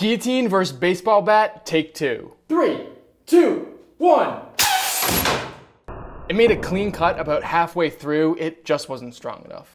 Guillotine versus baseball bat, take two. Three, two, one. It made a clean cut about halfway through, it just wasn't strong enough.